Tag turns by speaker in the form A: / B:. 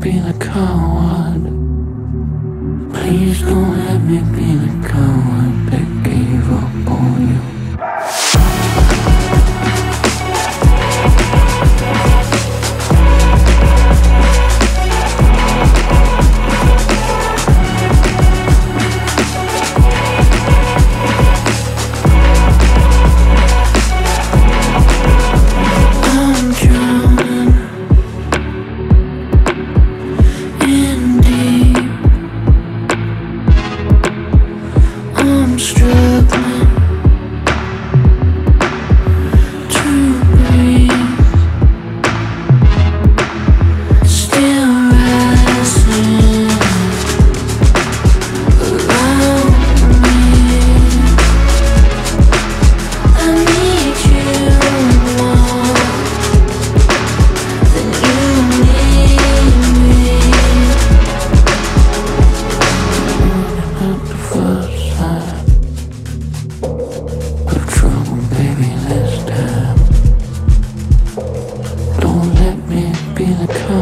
A: be the coward. Please don't let me be the coward. I car.